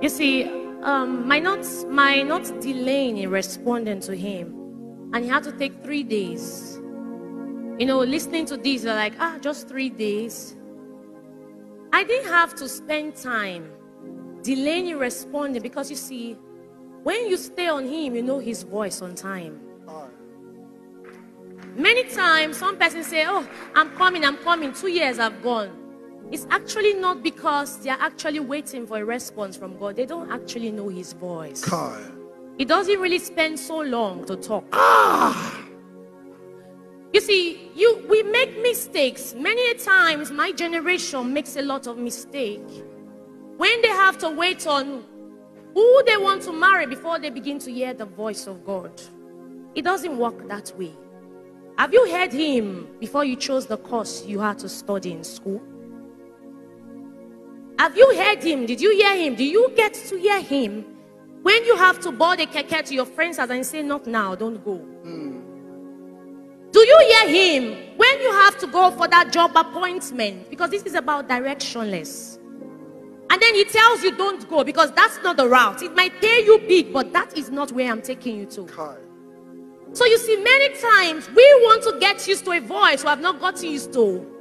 You see, um, my not my not delaying in responding to him, and he had to take three days. You know, listening to this, they're like, ah, just three days. I didn't have to spend time delaying in responding because you see, when you stay on him, you know his voice on time. Many times, some person say, Oh, I'm coming, I'm coming. Two years have gone. It's actually not because they're actually waiting for a response from God. They don't actually know His voice. Kai. He doesn't really spend so long to talk. Ah. You see, you we make mistakes. Many times, my generation makes a lot of mistake when they have to wait on who they want to marry before they begin to hear the voice of God. It doesn't work that way. Have you heard him before you chose the course you had to study in school? Have you heard him? Did you hear him? Do you get to hear him when you have to board a keke to your friend's house and say, Not now, don't go? Hmm. Do you hear him when you have to go for that job appointment? Because this is about directionless. And then he tells you, Don't go because that's not the route. It might pay you big, but that is not where I'm taking you to. So you see, many times we want to get used to a voice we have not gotten used to.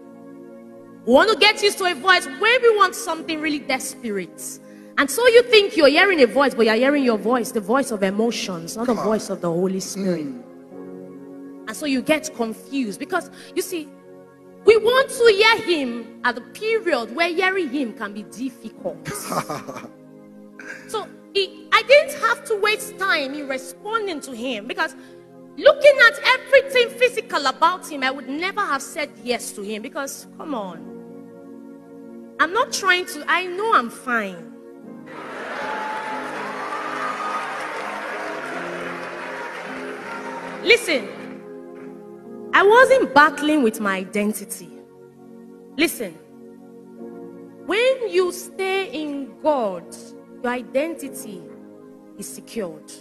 We want to get used to a voice when we want something really desperate. And so you think you're hearing a voice, but you're hearing your voice, the voice of emotions, not the voice of the Holy Spirit. Mm. And so you get confused because you see, we want to hear him at the period where hearing him can be difficult. so he, I didn't have to waste time in responding to him because looking at everything physical about him, I would never have said yes to him because, come on. I'm not trying to, I know I'm fine. Listen, I wasn't battling with my identity. Listen, when you stay in God, your identity is secured.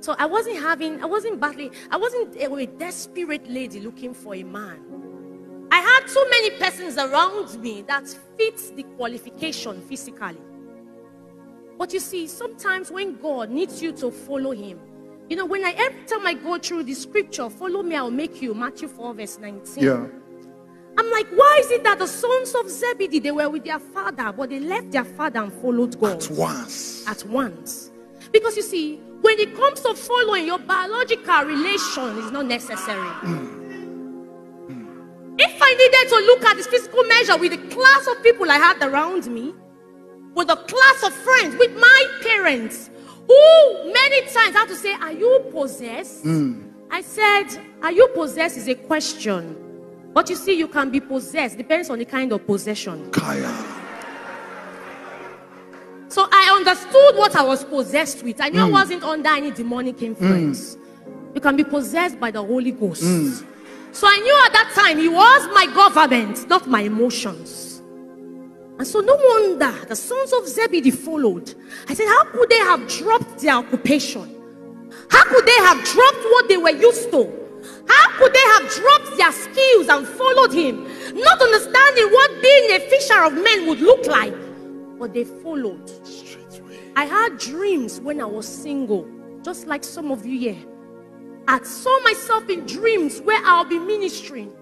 So I wasn't having, I wasn't battling, I wasn't a, a desperate lady looking for a man. I had too many persons around me that fit the qualification physically. But you see, sometimes when God needs you to follow Him, you know, when I every time I go through the scripture, follow me, I'll make you, Matthew 4, verse 19. Yeah. I'm like, why is it that the sons of Zebedee they were with their father, but they left their father and followed God At once. at once? Because you see, when it comes to following, your biological relation is not necessary. I needed to look at this physical measure with the class of people I had around me, with the class of friends, with my parents, who many times had to say, Are you possessed? Hmm. I said, Are you possessed is a question. But you see, you can be possessed, depends on the kind of possession. Kaya. So I understood what I was possessed with. I knew I hmm. wasn't under any demonic influence. Hmm. You can be possessed by the Holy Ghost. So I knew at that time he was my government, not my emotions. And so no wonder the sons of Zebedee followed. I said, How could they have dropped their occupation? How could they have dropped what they were used to? How could they have dropped their skills and followed him? Not understanding what being a fisher of men would look like. But they followed. I had dreams when I was single, just like some of you here. I saw myself in dreams where I'll be ministering.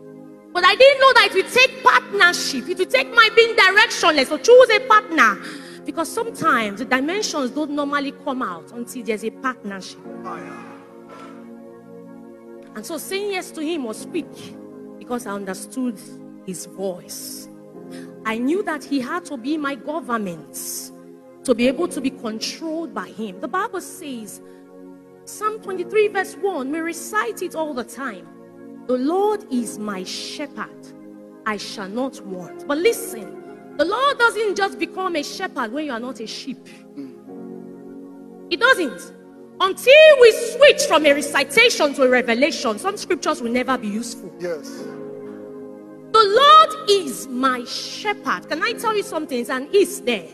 But I didn't know that it would take partnership. It would take my being directionless. So choose a partner. Because sometimes the dimensions don't normally come out until there's a partnership. And so saying yes to him was quick because I understood his voice. I knew that he had to be my government to be able to be controlled by him. The Bible says, Psalm 23, verse 1, we recite it all the time. The Lord is my shepherd, I shall not want. But listen, the Lord doesn't just become a shepherd when you are not a sheep. It doesn't. Until we switch from a recitation to a revelation, some scriptures will never be useful. Yes. The Lord is my shepherd. Can I tell you something? It's an is there.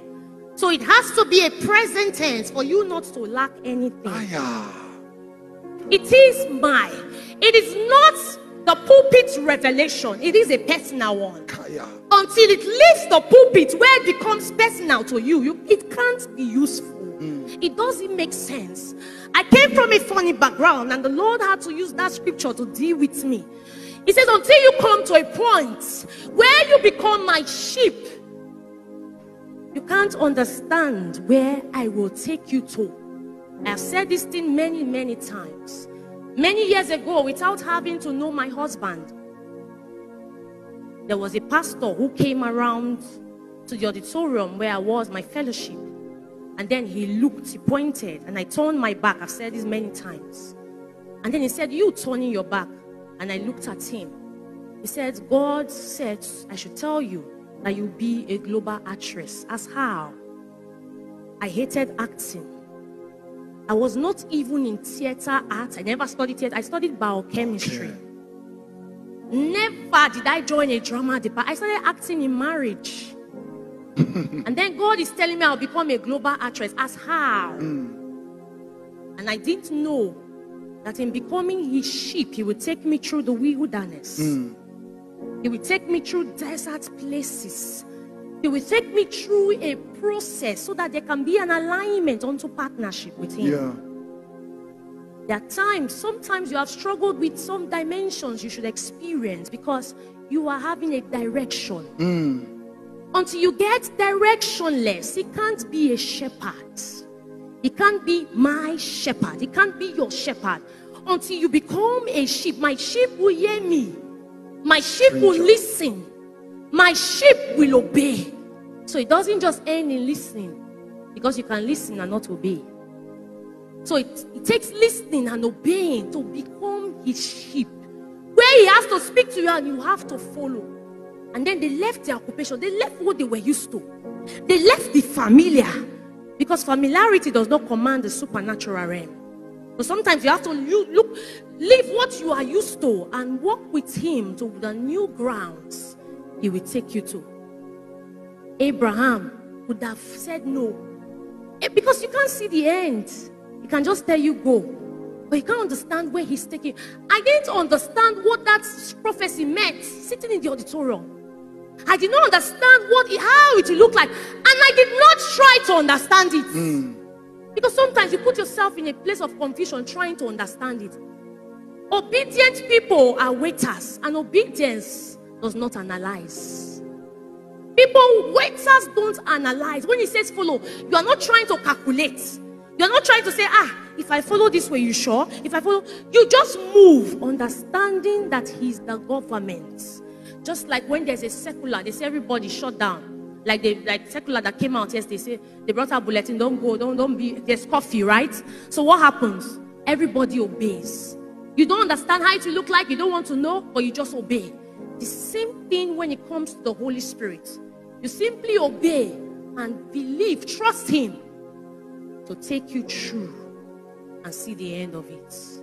So it has to be a present tense for you not to lack anything. Aya. It is my. It is not the pulpit revelation, it is a personal one. Kaya. Until it leaves the pulpit where it becomes personal to you, you it can't be useful. Mm. It doesn't make sense. I came from a funny background, and the Lord had to use that scripture to deal with me. He says, Until you come to a point where you become my sheep, can't understand where I will take you to. I've said this thing many, many times. Many years ago, without having to know my husband, there was a pastor who came around to the auditorium where I was, my fellowship. And then he looked, he pointed, and I turned my back. I've said this many times. And then he said, You turning your back. And I looked at him. He said, God said, I should tell you that you'll be a global actress. As how? I hated acting. I was not even in theater art. I never studied theater. I studied biochemistry. Never did I join a drama department. I started acting in marriage. and then God is telling me I'll become a global actress. As how? Hmm. And I didn't know that in becoming his sheep, he would take me through the wilderness. Hmm. He will take me through desert places. He will take me through a process so that there can be an alignment onto partnership with him. Yeah. There are times, sometimes you have struggled with some dimensions you should experience because you are having a direction. Hmm. Until you get directionless, he can't be a shepherd. He can't be my shepherd. He can't be your shepherd. Until you become a sheep, my sheep will hear me. My sheep will listen. My sheep will obey. So it doesn't just end in listening because you can listen and not obey. So it, it takes listening and obeying to become his sheep. Where he has to speak to you and you have to follow. And then they left their occupation, they left what they were used to, they left the familiar. Because familiarity does not command the supernatural realm. So sometimes you have to look, leave what you are used to and walk with him to the new grounds he will take you to. Abraham would have said no. Eh, Because you can't see the end. He can just tell you go. But you can't understand where he's taking. I didn't understand what that prophecy meant sitting in the auditorium. I did not understand what how it looked like. And I did not try to understand it. Because sometimes you put yourself in a place of confusion trying to understand it. Obedient people are waiters, and obedience does not analyze. People, waiters don't analyze. When he says follow, you are not trying to calculate. You are not trying to say, ah, if I follow this way, you sure? If I follow, you just move, understanding that he's the government. Just like when there's a secular, they say everybody shut down. Like the like secular that came out yesterday, say they brought out bulletin, don't go, don't don't be there's coffee, right? So what happens? Everybody obeys. You don't understand how it will look like, you don't want to know, but you just obey. The same thing when it comes to the Holy Spirit. You simply obey and believe, trust Him to take you through and see the end of it.